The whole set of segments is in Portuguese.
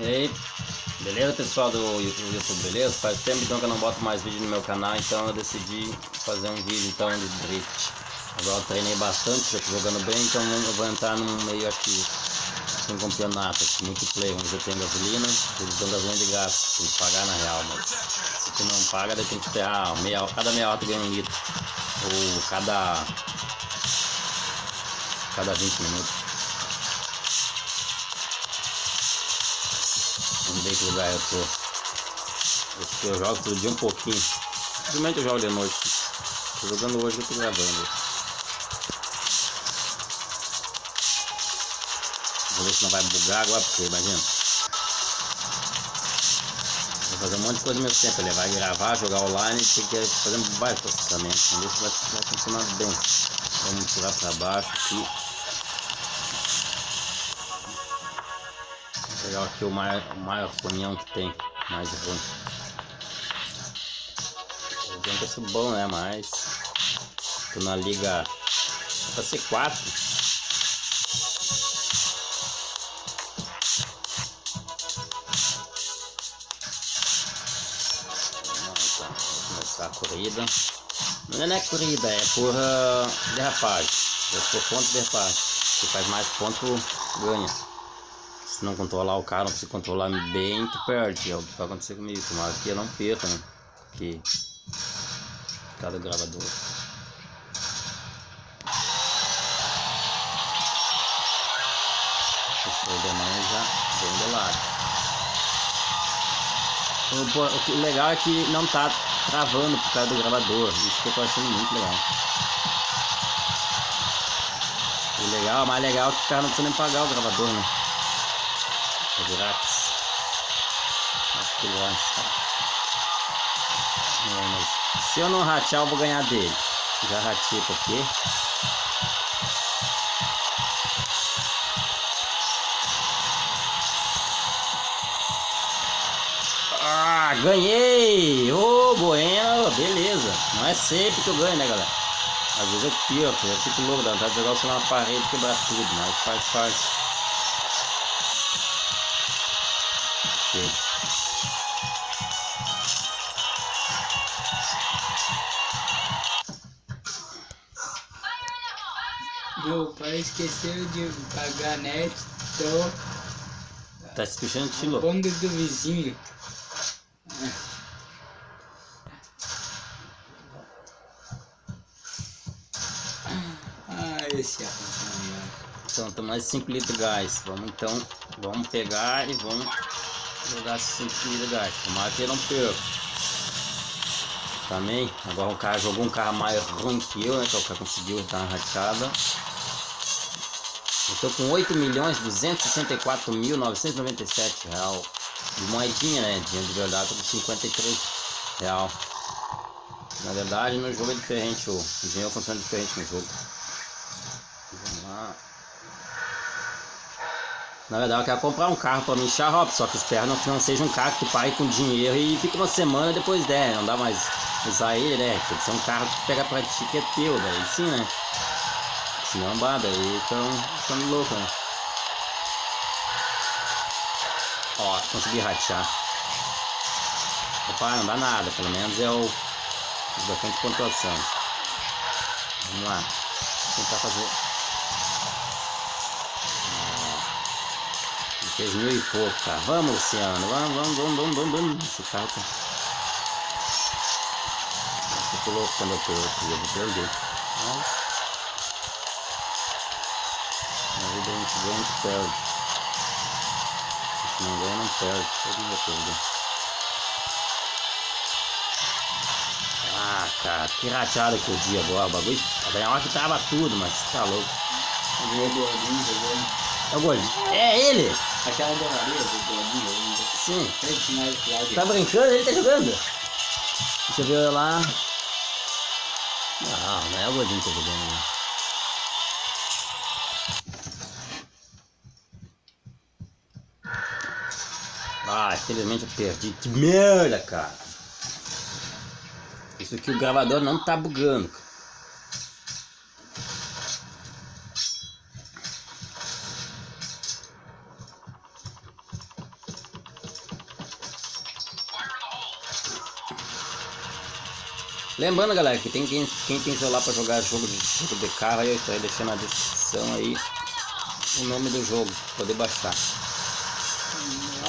E aí, beleza pessoal do YouTube, beleza? Faz tempo então que eu não boto mais vídeo no meu canal, então eu decidi fazer um vídeo então de drift. Agora eu treinei bastante, já tô jogando bem, então eu vou entrar num meio aqui, um campeonato aqui, multiplayer, onde eu tenho gasolina, eles dão gasolina de gás, tem que pagar na real, mas se tu não paga, daí tem que esperar meia, cada meia hora tu ganha um litro, ou cada, cada 20 minutos. Ver que lugar eu tô. Eu, eu jogo todo dia um pouquinho. Simplesmente eu jogo de noite. Tô jogando hoje, eu tô gravando. Vou ver se não vai bugar agora, porque imagina. Vou fazer um monte de coisa ao mesmo tempo. Ele vai gravar, jogar online, tem que fazer vários processamentos. Vamos ver se vai, vai funcionar bem. Vamos tirar para baixo aqui. Pegar aqui o maior, o maior caminhão que tem, mais ruim. Um preço bom, né? Mas tô na liga pra ser 4. Vamos começar a corrida. Não é corrida, é por uh, derrapagem. É por ponto de derrapagem. Se faz mais ponto, ganha se não controlar o carro, se controlar bem, tu perde. É o que vai acontecer comigo. Tomara que eu não perca, né? Porque cada gravador. O demais já bem de lado. O, o legal é que não tá travando por causa do gravador. Isso que eu tô achando muito legal. O legal, mais legal é que o cara não precisa nem pagar o gravador, né? É, mas se eu não ratear, eu vou ganhar dele. Já ratei porque Ah, ganhei! Ô, oh, beleza. Não é sempre que eu ganho, né, galera? Às vezes eu perco, eu fico louco, dá vontade de jogar o celular na parede e quebrar tudo, mas faz parte. Esqueceu de pagar a net, então. Tá se puxando de Bonga do vizinho. Ah, esse é Então, tem mais 5 litros de gás. Vamos então, vamos pegar e vamos jogar 5 de gás. Tomara que não perca. Também, agora o cara jogou um carro mais ruim que eu, né? Que é o cara conseguiu dar uma rachada. Tô com 8 milhões 264 mil 997 real de moedinha, né? Dinheiro de verdade, tô com 53 real. Na verdade, no jogo é diferente, o dinheiro funciona diferente no jogo. Vamos lá. Na verdade, eu quero comprar um carro para mim xarope, só que espero que não seja um carro que pague com dinheiro e fica uma semana depois der, não dá mais usar ele, né? Tem que ser um carro que pega pra ti que é teu, daí sim, né? Senão, bah, daí tão ficando louco, né? Ó, consegui ratear. Opa, não dá nada, pelo menos é o bastante pontuação. Vamos lá, tentar fazer Fez mil e pouco, cara. Vamos, Luciano. Vamos, vamos, vamos, vamos, vamos, vamos. Esse carro tá... Você ficou quando eu aqui. Eu vou perder. Ganha, perde. Se não ganha, não perde. Todo mundo vai perder. Ah, cara, que rachada que eu di agora. O bagulho. A hora que tava tudo, mas tá louco. É o gordinho. É ele! Aquela donaria do gordinho ainda. Sim. Tá brincando? Ele tá jogando? Deixa eu ver lá. Não, não é o gordinho que tá jogando. Infelizmente eu perdi. Que merda, cara. Isso aqui o gravador não tá bugando. Lembrando galera que tem quem, quem tem celular para jogar jogo de, jogo de carro aí, eu estarei deixando na descrição aí o nome do jogo, poder baixar.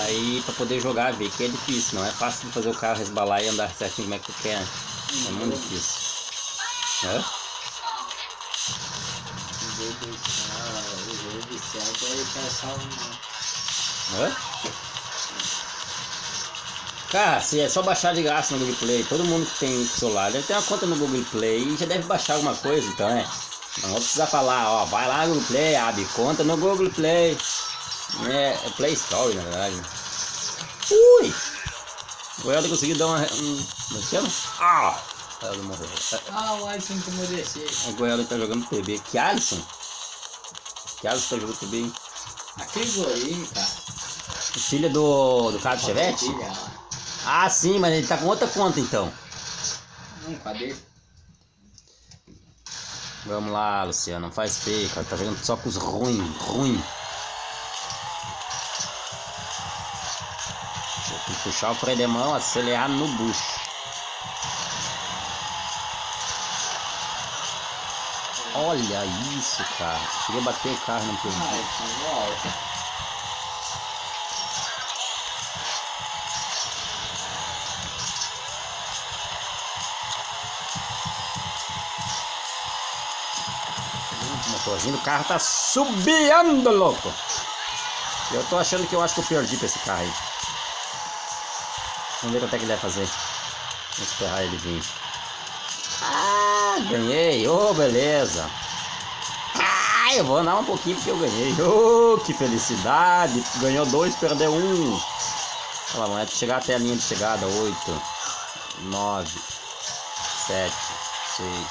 Aí para poder jogar, ver que é difícil, não é fácil de fazer o carro resbalar e andar certinho como é que tu quer. É muito difícil. É? O jogo o jogo viciado é? Cara, se é só baixar de graça no Google Play, todo mundo que tem celular deve ter uma conta no Google Play e já deve baixar alguma coisa, então é. Não vou precisar falar, ó, vai lá no Google Play, abre conta no Google Play. É, é Play Store, na verdade. Ui! O Helder conseguiu dar uma. Um, como é chama? Ah! O Helder morreu. Ah, o Alisson que descer. O Helder tá jogando PB. Que Alisson? Que Alisson tá jogando PB, hein? Aquele golinho, cara. Filho do, do Carlos Chevette? Filha. Ah, sim, mas ele tá com outra conta então. Não, cadê? Vamos lá, Luciano, não faz feio, cara. Tá jogando só com os ruins, ruim. Tem puxar o freio de mão, acelerar no bucho. Olha isso, cara. Cheguei a bater o carro no volta. O motorzinho do carro tá subiando, louco. Eu tô achando que eu acho que eu perdi pra esse carro aí. Vamos ver quanto é que ele vai fazer. Vamos esperar ele vir. Ah, ganhei. Ô, beleza. Ah, eu vou andar um pouquinho porque eu ganhei. Ô, que felicidade. Ganhou dois, perdeu um. Olha lá, chegar até a linha de chegada. Oito, nove, sete, seis,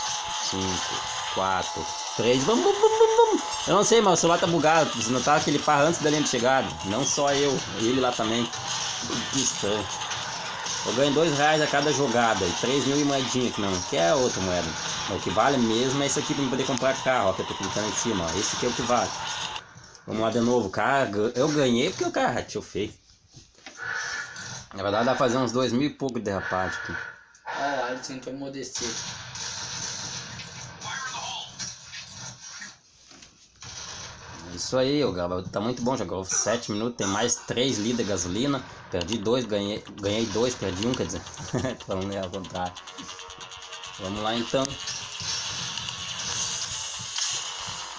cinco, quatro, três. Vamos, vamos, vamos, vamos. Eu não sei, mas o celular tá bugado. Você não tá que ele para antes da linha de chegada. Não só eu, ele lá também. Que estranho. Eu ganho dois reais a cada jogada e três mil e moedinha que não, que é outra moeda. O que vale mesmo é isso aqui eu poder comprar carro, ó, que eu tô clicando em cima, ó. Esse aqui é o que vale. Vamos lá de novo, cara. Eu ganhei porque o cara rateou feio. Na verdade dá pra fazer uns dois mil e pouco de derrapagem aqui. Ó, o Alisson tomou Isso aí, o Galo, tá muito bom, jogou 7 minutos, tem mais 3 litros de gasolina, perdi 2, ganhei, ganhei 2, perdi 1, um, quer dizer, falando ao contrário. Vamos lá então.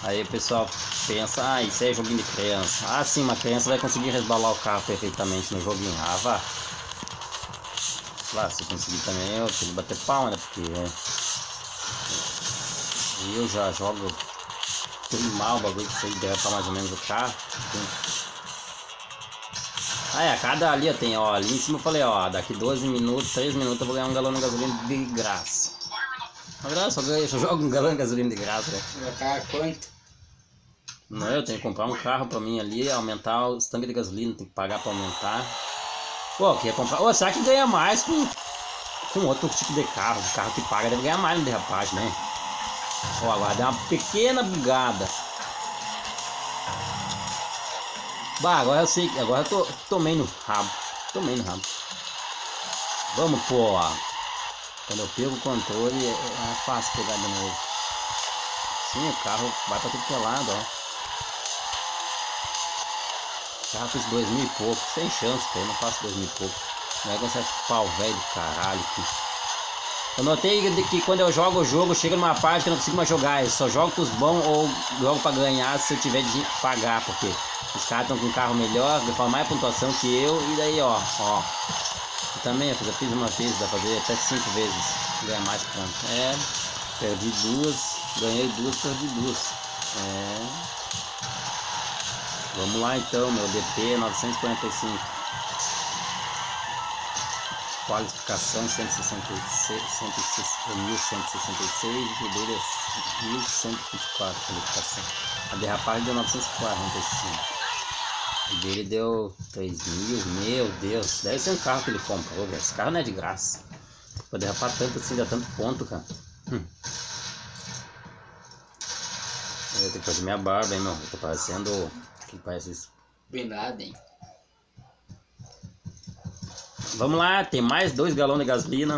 Aí pessoal pensa, ah, isso aí é joguinho de criança. Ah sim, uma criança vai conseguir resbalar o carro perfeitamente no joguinho. Ah, vá. Lá, se conseguir também, eu tenho que bater palma, né? Porque é, eu já jogo mal o bagulho que você derrapar mais ou menos o carro. Ah é, a cada ali ó, tem, ó, ali em cima eu falei, ó, daqui 12 minutos, 3 minutos eu vou ganhar um galão de gasolina de graça. Na verdade eu só, ganho, só jogo um galão de gasolina de graça, né? Vai pagar quanto? Não, eu tenho que comprar um carro pra mim ali, aumentar os tanques de gasolina, tem que pagar pra aumentar. Pô, queria comprar. Ô, será que ganha mais com, com outro tipo de carro? O carro que paga deve ganhar mais no derrapagem, né? Ó, agora uma pequena bugada. Bah, agora eu sei, agora eu tô, tomei no rabo. Tomei no rabo. Vamos, pô. Quando eu pego o controle é, é fácil pegar de novo. Sim, o carro vai pra tudo que é lado, ó. O carro fez dois mil e pouco, sem chance, pô, eu não faço dois mil e pouco. Não é com esse pau velho do caralho aqui. Eu notei que- quando eu jogo o jogo, chega numa parte que eu não consigo mais jogar. Eu só jogo com os bons ou jogo pra ganhar se eu tiver de pagar, porque os caras estão com carro melhor, faz mais pontuação que eu, e daí ó, ó. Eu também, eu fiz, eu fiz uma vez, dá pra fazer até cinco vezes, ganhar mais pontos. É, perdi duas, ganhei duas, perdi duas. É. Vamos lá então, meu DP 945. Qualificação 166, 1.166 e é 1.124 qualificação. A derrapagem deu 945. O dele deu 3 mil, meu Deus. Deve ser um carro que ele comprou, velho. Esse carro não é de graça. Pra derrapar tanto assim, dá tanto ponto, cara. Hum. Eu tenho que fazer minha barba, hein, meu. Eu tô parecendo. Que parece isso. Bin. Vamos lá, tem mais dois galões de gasolina.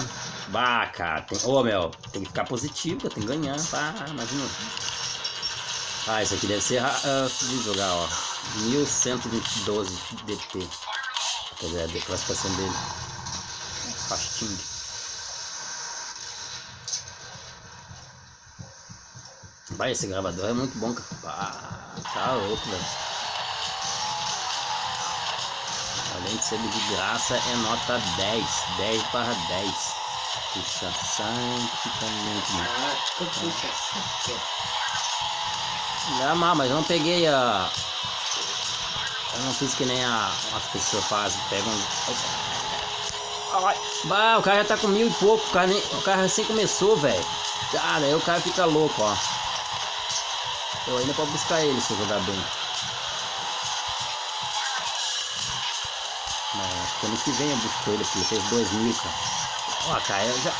Bah, cara, tem... Ô, meu, tem que ficar positivo, tem que ganhar, tá? Imagina. Ah, isso aqui deve ser uh, de jogar, ó. 1112 DP. Quer dizer, a classificação dele. Fasting. Vai, esse gravador é muito bom, cara. Ah, tá louco, velho. Além de ser de graça, é nota 10. 10 para 10. Puxa santificamente. Ah. Não, mas eu não peguei a. Eu não fiz que nem a, as pessoas fazem. Pegam. Bah, o cara já tá com mil e pouco. O cara, nem, o cara recém começou, velho. Cara, aí o cara fica louco, ó. Eu ainda posso buscar ele se eu bem. Mas acho que vem eu busco ele, ele fez dois mil, cara. Ó, cara, eu já.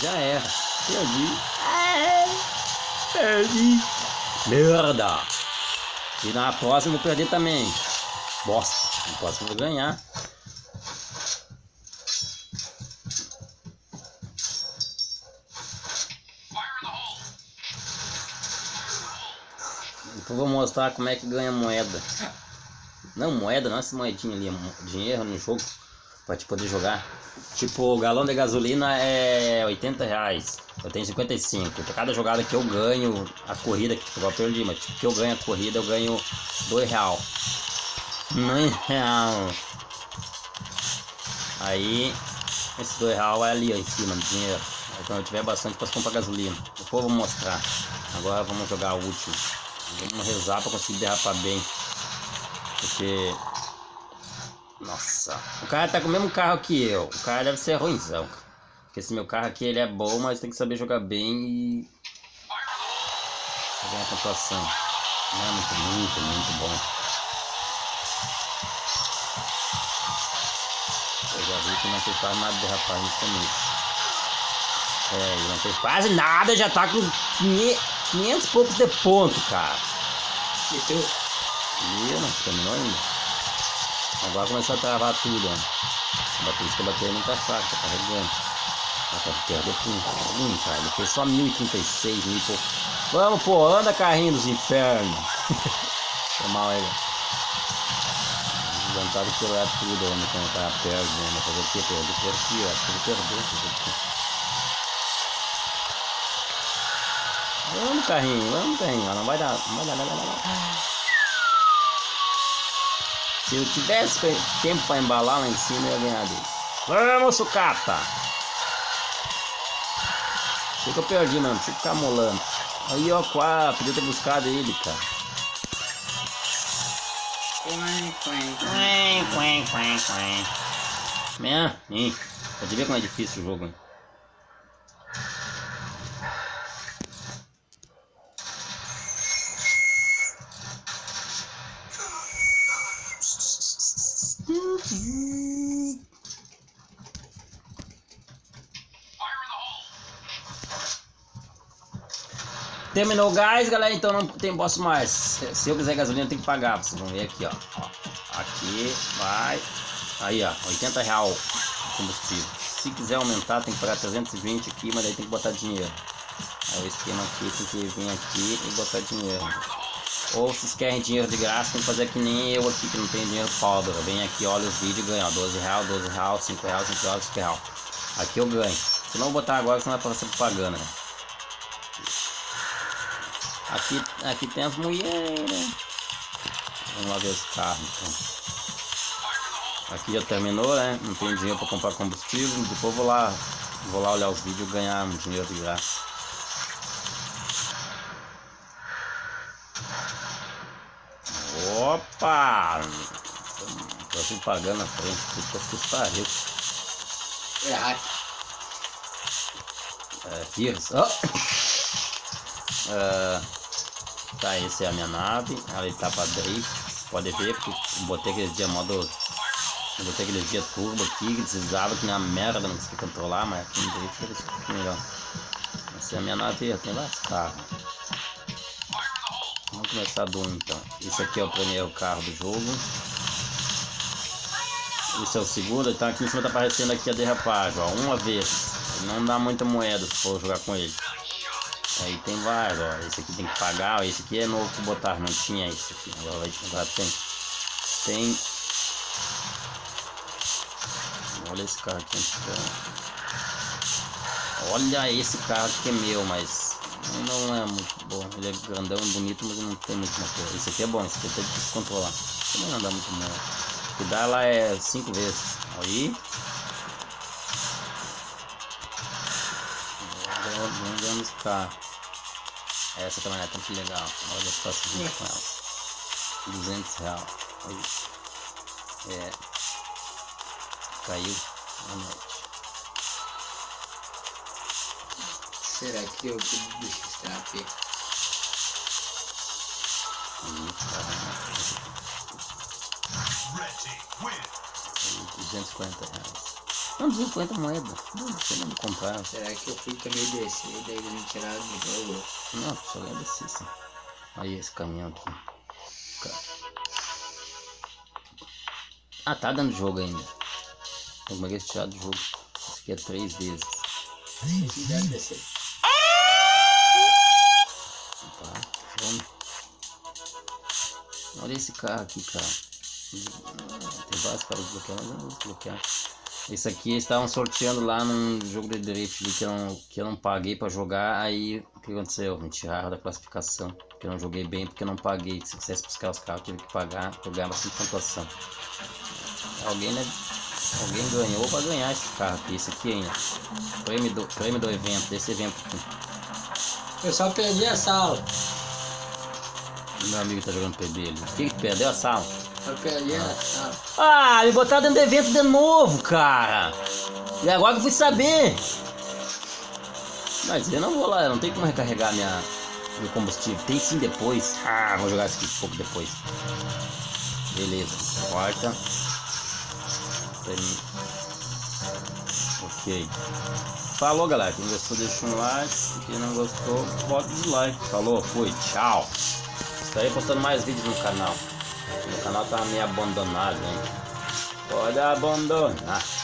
Já era. Perdi. Perdi. Merda! E na próxima eu vou perder também. Bosta. Na próxima eu vou ganhar. Então vou mostrar como é que ganha moeda. Não, moeda, não essa moedinha ali, é dinheiro no jogo. Pra te poder jogar. Tipo, o galão de gasolina é 80 reais. Eu tenho 55. Por cada jogada que eu ganho, a corrida, que eu perdi, mas tipo, que eu ganho a corrida, eu ganho 2 real. 2 real. Aí, esse 2 real vai ali ó, em cima do dinheiro. Quando eu tiver bastante, posso comprar gasolina. Depois eu vou mostrar. Agora vamos jogar o último. Vamos rezar para conseguir derrapar bem. Porque nossa, o cara tá com o mesmo carro que eu. O cara deve ser ruimzão. Porque esse meu carro aqui ele é bom, mas tem que saber jogar bem e. Fazer uma pontuação. Não é muito, muito, muito bom. Eu já vi que não fez quase nada de rapaz no começo. É, ele não fez quase nada, já tá com 500 e poucos de ponto, cara. E E não terminou ainda. Agora começou a travar tudo, ó. A bateria que eu bateu não tá tá carregando. Ela tá perdeu por um cara. Ele fez só 1036, mil por. Vamos, pô, anda carrinho dos infernos. Foi mal aí, que eu tudo, né? Quando tava perdendo. Fazer o que? Perdi, ó. Acho que ele perdeu. Vamos, carrinho, vamos, carrinho. Não vai dar, não vai dar, não vai dar. Não vai dar. Se eu tivesse tempo para embalar lá em cima, eu ia ganhar dele. Vamos, sucata! Sei que eu perdi, mano. Deixa eu ficar molando. Aí, ó, quá, podia ter buscado ele, cara. Quen, quen, quen, quen, quen, quen. Minha, hein? Pode ver como é difícil o jogo, hein? Terminou o gás, galera, então não tem boss mais. Se eu quiser gasolina, tem que pagar. Vocês vão ver aqui, ó. ó. Aqui, vai. Aí, ó, 80 real o combustível. Se quiser aumentar, tem que pagar 320 aqui, mas aí tem que botar dinheiro. Aí o esquema aqui tem que vir aqui e botar dinheiro. Ou se vocês querem dinheiro de graça, tem que fazer que nem eu aqui, que não tem dinheiro pobre. Vem aqui, olha os vídeos e ganha, 12 real, 12 real, 5 real, 5 real, 5 real. Aqui eu ganho. Se não botar agora, senão vai passar propaganda, né? Aqui, aqui tem as mulheres. Vamos lá ver os carros então. Aqui já terminou, né? Não tem dinheiro para comprar combustível. Depois vou lá, vou lá olhar os vídeos e ganhar um dinheiro de graça. Opa! Tô assim pagando na frente, puta que pariu. É, é, Gears. Oh. Uh, tá, essa é a minha nave. Ela está para drift. Pode ver, porque botei aquele dia modo. Eu botei aquele dia turbo aqui, que precisava que minha merda não conseguia controlar, mas aqui no drift ele fica melhor. Essa é a minha nave, tenho vários carros. Vamos começar do 1 então. Esse aqui é o primeiro carro do jogo. Esse é o segundo, então aqui em cima tá aparecendo aqui a derrapagem, ó, uma vez. Não dá muita moeda se for jogar com ele. Aí tem vários, ó. Esse aqui tem que pagar, ó. Esse aqui é novo que botar, não tinha esse aqui. Agora, vai, agora tem. Tem. Olha esse carro aqui. Olha esse carro que é meu, mas não é muito bom. Ele é grandão, bonito, mas não tem muito motor. Esse aqui é bom, esse aqui tem que controlar. Também não dá muito mal. O que dá lá é 5 vezes. Aí. Vamos ver esse carro. Essa também é tanto legal. Olha só se com ela. 200 reais. É. Caiu à noite. Será que eu deixo strap? Ih, caramba. 240 reais. Não, 250 moedas. Não, você não comprar. Será que eu fui também descer e daí eles me tiraram do jogo? Não, só ia descer sim. Aí esse caminhão aqui. Ah, tá dando jogo ainda. Uma vez tirado do jogo. Isso aqui é três vezes. Deve descer. Tá, fome. Olha esse carro aqui, cara. Tem vários caras desbloqueados, mas eu não vou desbloquear. Esse aqui eles estavam sorteando lá num jogo de drift que eu não, que eu não paguei pra jogar. Aí o que aconteceu? Me tiraram da classificação. Porque eu não joguei bem, porque eu não paguei. Se quisesse buscar os carros, eu tive que pagar. Eu ganhava 5 pontuação. Alguém, né? Alguém ganhou pra ganhar esse carro aqui. Esse aqui ainda. Prêmio do, prêmio do evento, desse evento aqui. Eu só perdi essa aula. Meu amigo tá jogando PB ali. O que, que perdeu a sala? Ah, me botaram dentro do evento de novo, cara. E agora que eu fui saber. Mas eu não vou lá, eu não tenho como recarregar minha, meu combustível. Tem sim depois. Ah, vou jogar isso aqui um pouco depois. Beleza. Tem- Ok. Falou, galera. Quem gostou, deixa um like. Quem não gostou, bota dislike. Falou, fui, tchau. Estarei postando mais vídeos no canal. Meu canal tá meio abandonado, hein? Pode abandonar.